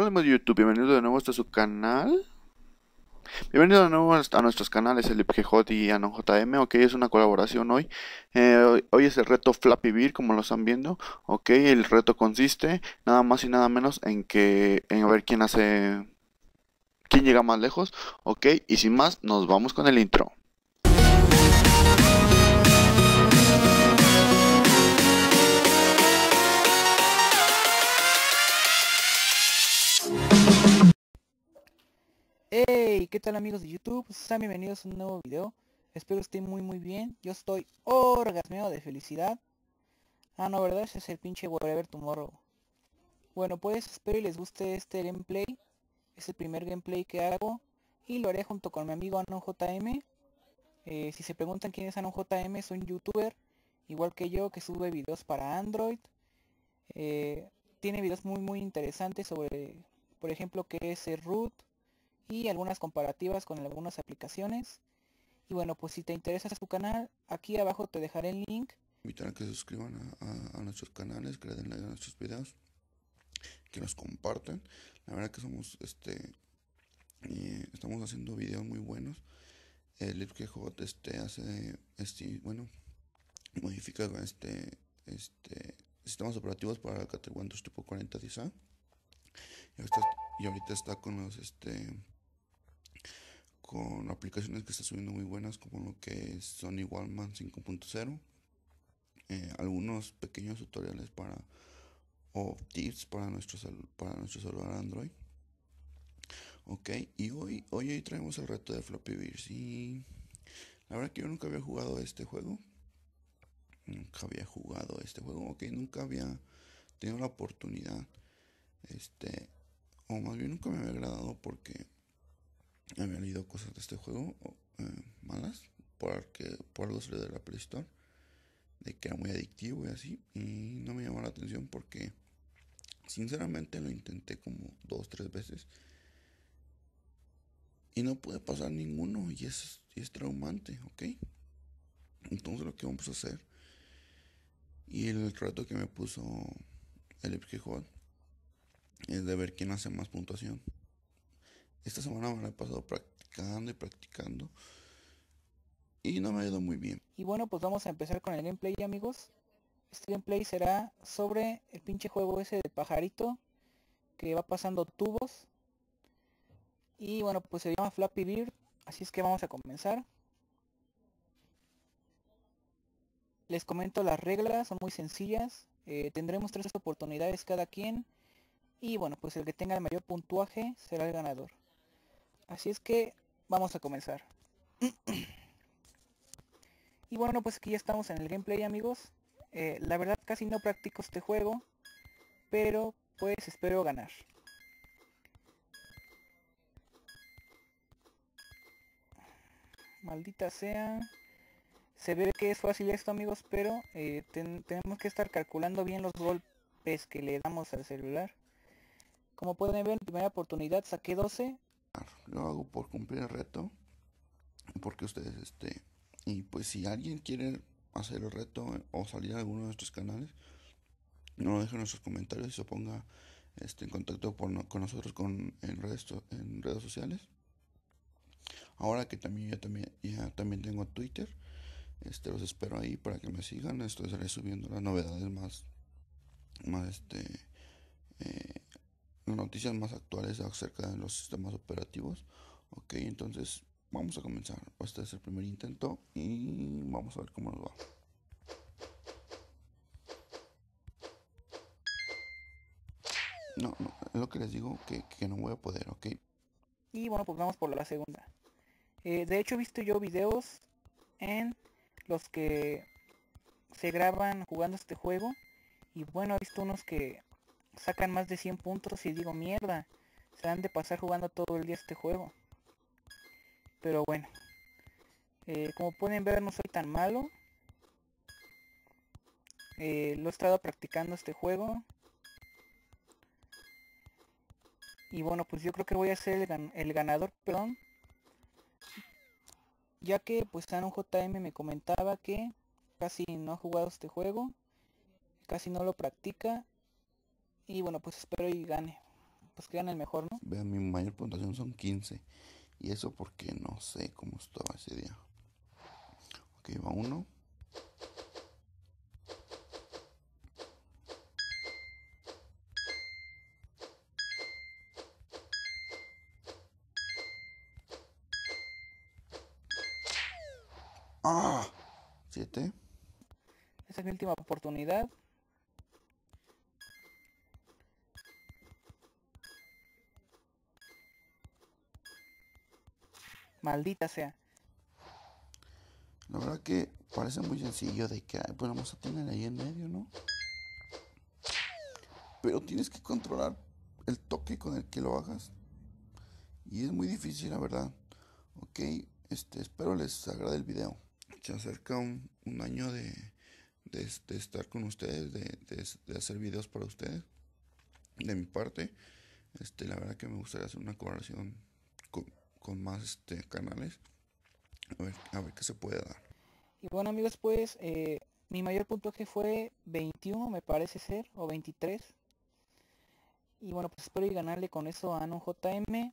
Hola de YouTube, bienvenido de nuevo a este su canal. Bienvenido de nuevo a nuestros canales, el IPGJ y AnonJM, ok, es una colaboración hoy. Eh, hoy. es el reto Flappy Beer, como lo están viendo, ok, el reto consiste nada más y nada menos en que, en ver quién hace, quién llega más lejos, ok, y sin más, nos vamos con el intro. ¿Qué tal amigos de YouTube? Sean bienvenidos a un nuevo video. Espero estén muy muy bien. Yo estoy orgasmeado de felicidad. Ah, no, ¿verdad? Ese es el pinche Whatever Tomorrow. Bueno, pues espero y les guste este gameplay. Es el primer gameplay que hago. Y lo haré junto con mi amigo AnonJM. Eh, si se preguntan quién es AnonJM, es un youtuber. Igual que yo, que sube videos para Android. Eh, tiene videos muy muy interesantes sobre, por ejemplo, qué es el root y algunas comparativas con algunas aplicaciones. Y bueno, pues si te interesa su canal, aquí abajo te dejaré el link. Invitar a que se suscriban a, nuestros canales, que le den like a nuestros videos, que nos compartan. La verdad que somos, este, estamos haciendo videos muy buenos. El Hot este hace, este, bueno, modifica este, este, sistemas operativos para el tipo 4010A. Y ahorita está con los, este, con aplicaciones que están subiendo muy buenas como lo que es Sony Wallman 5.0 eh, algunos pequeños tutoriales para o tips para nuestro para nuestro celular Android. Ok y hoy hoy, traemos el reto de Floppy Beers y la verdad que yo nunca había jugado este juego. Nunca había jugado este juego. Ok nunca había tenido la oportunidad este o más bien nunca me había agradado porque había leído cosas de este juego eh, malas porque por algo salió de la Play Store de que era muy adictivo y así y no me llamó la atención porque sinceramente lo intenté como dos tres veces y no pude pasar ninguno y es, es traumante ok entonces lo que vamos a hacer y el reto que me puso el Epic es de ver quién hace más puntuación esta semana me la he pasado practicando y practicando. Y no me ha ido muy bien. Y bueno, pues vamos a empezar con el gameplay, amigos. Este gameplay será sobre el pinche juego ese de pajarito que va pasando tubos. Y bueno, pues se llama Flappy Bird. Así es que vamos a comenzar. Les comento las reglas, son muy sencillas. Eh, tendremos tres oportunidades cada quien. Y bueno, pues el que tenga el mayor puntuaje será el ganador. Así es que vamos a comenzar. y bueno, pues aquí ya estamos en el gameplay amigos. Eh, la verdad casi no practico este juego, pero pues espero ganar. Maldita sea. Se ve que es fácil esto amigos, pero eh, tenemos que estar calculando bien los golpes que le damos al celular. Como pueden ver en primera oportunidad saqué 12 lo hago por cumplir el reto. Porque ustedes, este, y pues si alguien quiere hacer el reto o salir a alguno de nuestros canales, no lo dejen en nuestros comentarios y se ponga este, en contacto con nosotros con, en, redes, en redes sociales. Ahora que también ya también, ya también tengo Twitter, este, los espero ahí para que me sigan. Esto estaré subiendo las novedades más, más este, eh, noticias más actuales acerca de los sistemas operativos. Ok, entonces vamos a comenzar. Este es el primer intento y vamos a ver cómo nos va. No, es lo que les digo que, no voy a poder, ok. Y bueno, pues vamos por la segunda. Eh, de hecho, he visto yo videos en los que se graban jugando este juego. Y bueno, he visto unos que sacan más de 100 puntos y digo, mierda, se han de pasar jugando todo el día este juego. Pero bueno, eh, como pueden ver no soy tan malo. Eh, lo he estado practicando este juego. Y bueno, pues yo creo que voy a ser el, ganador, perdón. Ya que pues un JM me comentaba que casi no ha jugado este juego. Casi no lo practica y bueno, pues espero y gane. pues que gane el mejor, ¿no? Vean, mi mayor puntuación son 15. Y eso porque no sé cómo estaba ese día. Ok, va uno. Ah, siete. Esa es mi última oportunidad. Maldita sea. La verdad que parece muy sencillo de que, ay, pues vamos a tener ahí en medio, ¿no? Pero tienes que controlar el toque con el que lo hagas. Y es muy difícil, la verdad. Ok, este, espero les agrade el video. Se acerca un, año de, de, estar con ustedes, de, de, de, hacer videos para ustedes. De mi parte, este, la verdad que me gustaría hacer una colaboración con, más este, canales. A ver, a ver qué se puede dar. Y bueno amigos, pues eh, mi mayor puntaje fue 21 me parece ser, o 23. Y bueno, pues espero ganarle con eso a No JM.